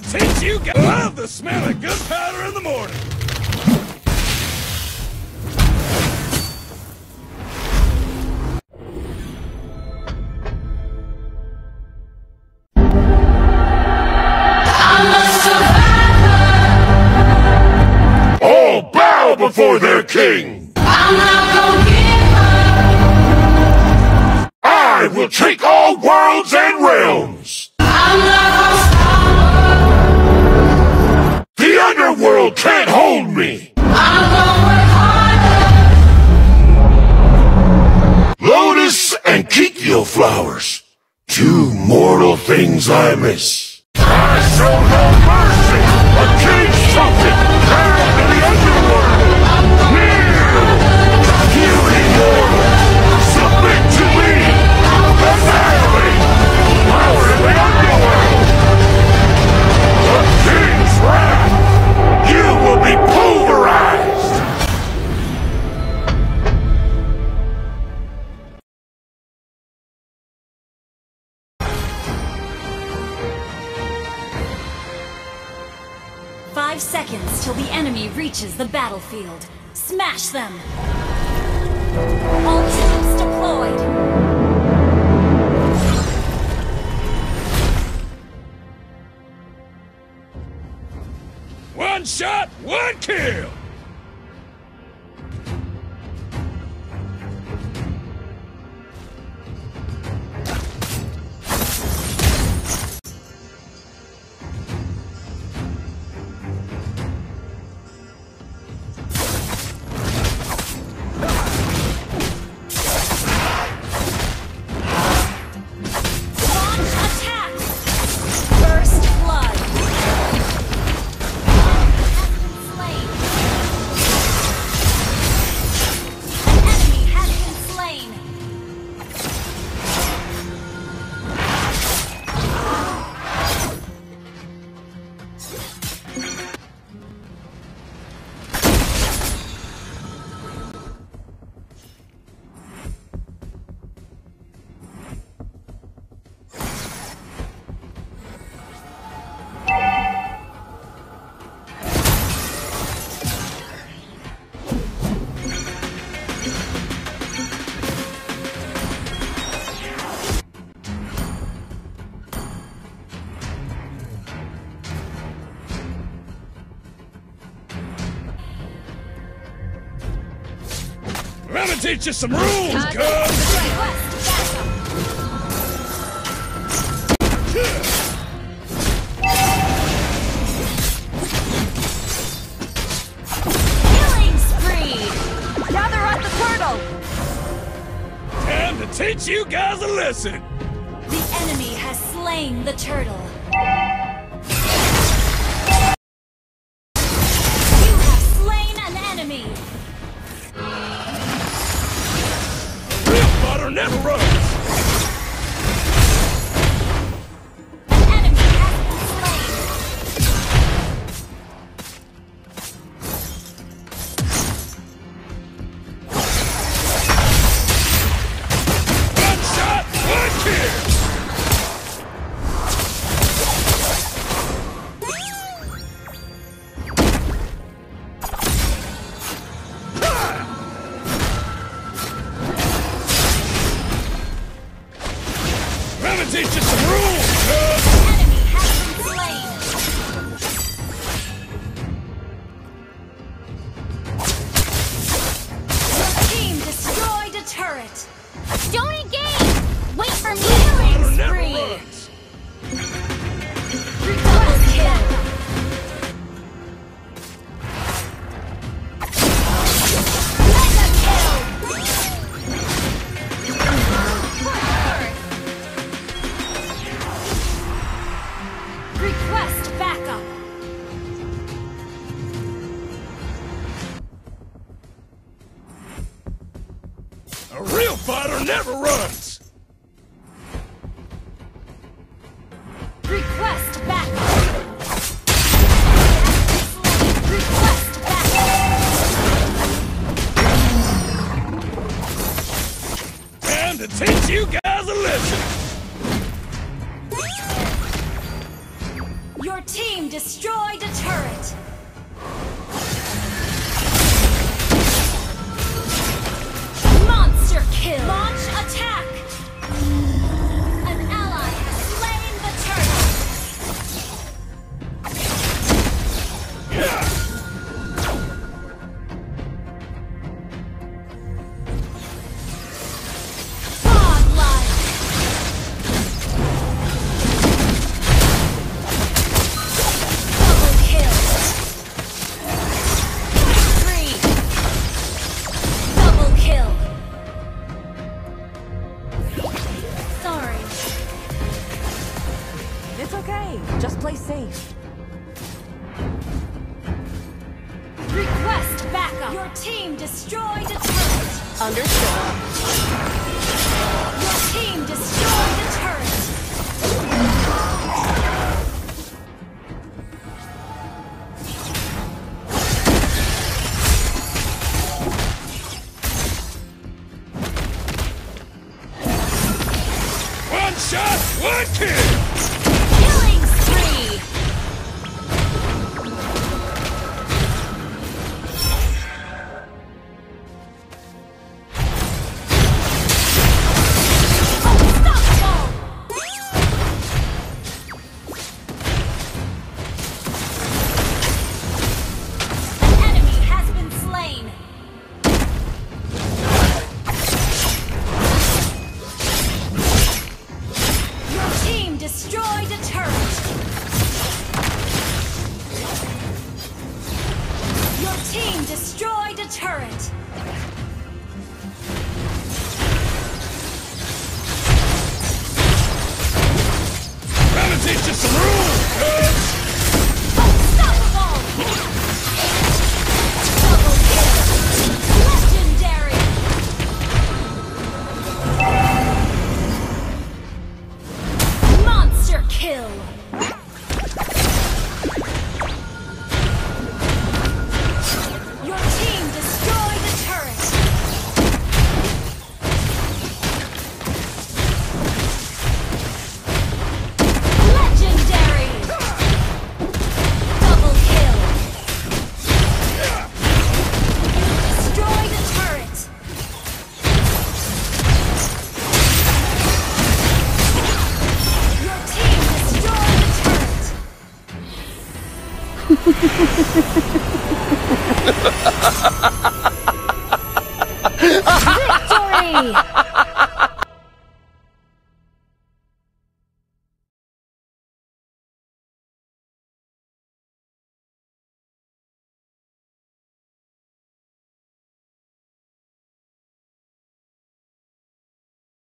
to teach you guys. Love the smell of gunpowder in the morning. All bow before their king! I'm not gonna give up. I will take all worlds and realms! Underworld can't hold me! Lotus and Kikyo flowers. Two mortal things I miss. I show no mercy! Five seconds till the enemy reaches the battlefield. Smash them! All troops deployed! One shot, one kill. I'm gonna teach you some rules, cuz. Request backup! Killing spree! Gather at the portal! Time to teach you guys a lesson. The enemy has slain the turtle. Some rules, A real fighter never runs! Request! Request to teach you guys a lesson! Your team destroyed destroyed a turret. Understood. Your team destroyed a turret. One shot, one kill! Victory!